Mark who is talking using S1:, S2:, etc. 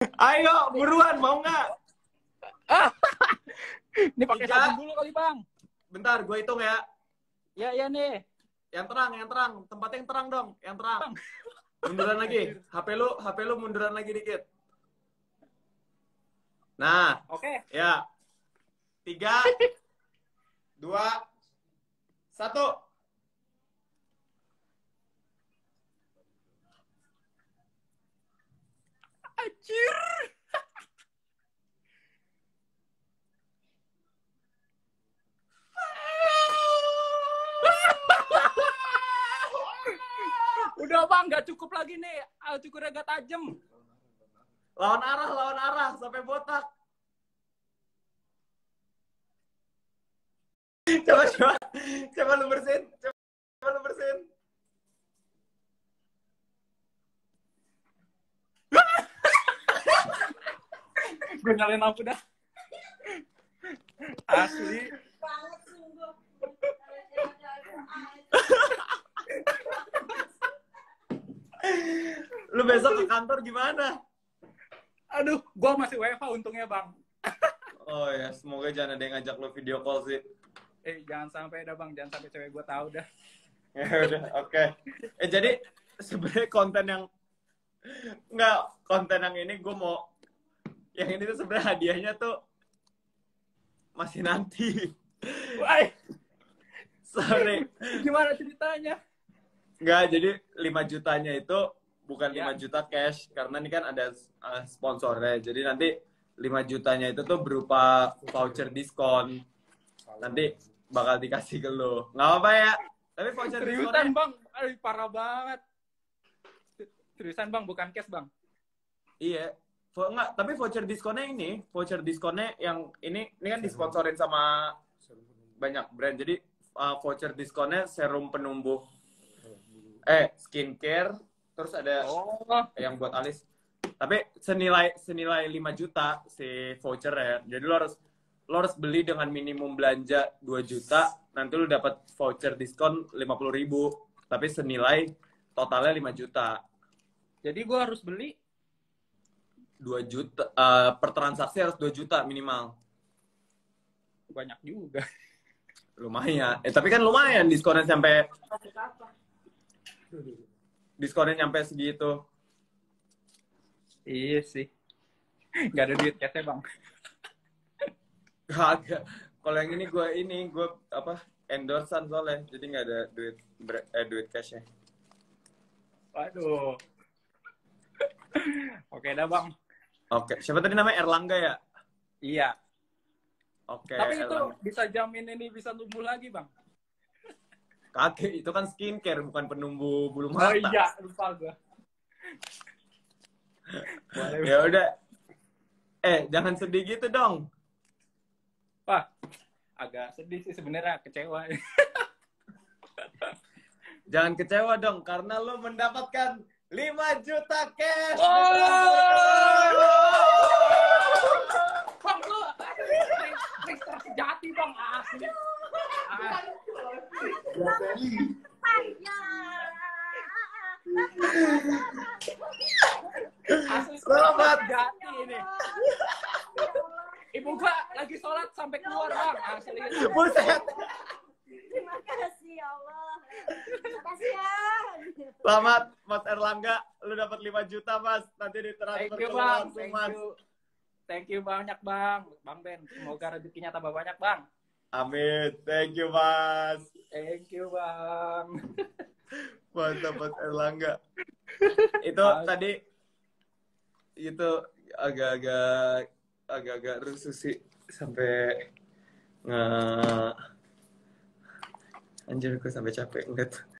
S1: Ayo, buruan, mau nggak?
S2: Ini pakai sabun dulu kali, Bang.
S1: Bentar, gue hitung ya.
S2: Ya, ya nih.
S1: Yang terang, yang terang. Tempatnya yang terang dong, yang terang. Munduran lagi. HP lu, HP lu munduran lagi dikit. Nah,
S2: Oke.
S1: ya. Tiga, dua, satu.
S2: Anjir. Udah bang, nggak cukup lagi nih. Ah, cukurnya gak tajam.
S1: Lawan arah, lawan arah, sampai botak. Coba, coba. Coba lu bersihin. Coba, coba lu bersihin.
S2: Gue nyalain lampu dah. Asli.
S3: banget sungguh.
S1: Lu besok ke kantor gimana?
S2: Aduh, gua masih WFH untungnya bang.
S1: Oh ya, semoga jangan ada yang ngajak lu video call sih.
S2: Eh, jangan sampai dah bang, jangan sampai cewek gua tahu dah.
S1: Ya udah, oke. Eh jadi sebenarnya konten yang nggak konten yang ini gue mau yang ini tuh sebenarnya hadiahnya tuh masih nanti.
S2: Wah,
S1: Sorry.
S2: gimana ceritanya?
S1: Nggak, jadi 5 jutanya itu bukan 5
S2: Ya.
S1: juta cash karena ini kan ada uh, sponsornya. Jadi nanti 5 jutanya itu tuh berupa voucher diskon. Nanti bakal dikasih ke lo. Nggak apa-apa ya. Tapi voucher
S2: Seriusan
S1: diskonnya
S2: bang, Aduh, parah banget. Seriusan bang, bukan cash bang.
S1: Iya. Vo- enggak, tapi voucher diskonnya ini, voucher diskonnya yang ini ini kan disponsorin sama banyak brand. Jadi uh, voucher diskonnya serum penumbuh eh skincare, terus ada
S2: Oh,
S1: yang buat alis. Tapi senilai senilai 5 juta si voucher ya. Jadi lo harus lo harus beli dengan minimum belanja 2 juta, nanti lo dapat voucher diskon 50 ribu. Tapi senilai totalnya 5 juta.
S2: jadi gua harus beli
S1: 2 juta eh, per transaksi harus 2 juta minimal.
S2: banyak juga.
S1: Lumayan. Eh tapi kan lumayan diskonnya sampai diskonnya nyampe segitu.
S2: Iya sih. Gak ada duit cashnya bang.
S1: Kagak. Kalau yang ini gue ini gue apa endorsean soalnya, jadi nggak ada duit eh, duit cashnya.
S2: Waduh. Oke dah bang.
S1: Oke, siapa tadi namanya Erlangga ya?
S2: Iya.
S1: Oke.
S2: Tapi itu
S1: Erlangga.
S2: bisa jamin ini bisa tumbuh lagi bang.
S1: Kagak, itu kan skincare bukan penumbuh bulu
S2: Oh
S1: mata.
S2: iya, lupa gua.
S1: Ya udah. Eh, jangan sedih gitu dong.
S2: Wah, agak sedih sih sebenarnya kecewa.
S1: Jangan kecewa dong karena lo mendapatkan 5 juta cash.
S2: bang lu trickster sejati bang asli. Ah,
S1: Selamat.
S2: sejati ini. Ibu gua lagi sholat sampai keluar bang asli.
S1: Buset.
S3: Terima kasih ya Allah. Terima kasih ya.
S1: Selamat Mas Erlangga, lu dapat 5 juta Mas. Nanti ditransfer ke langsung
S2: thank
S1: Mas.
S2: you. Thank you banyak bang, bang Ben. Semoga rezekinya tambah banyak bang.
S1: Amin. Thank you Mas.
S2: Thank you bang.
S1: Mantap Mas Erlangga. itu
S2: Mas.
S1: tadi itu agak-agak agak-agak rusuh sih sampai nge anjir gue sampai capek enggak tuh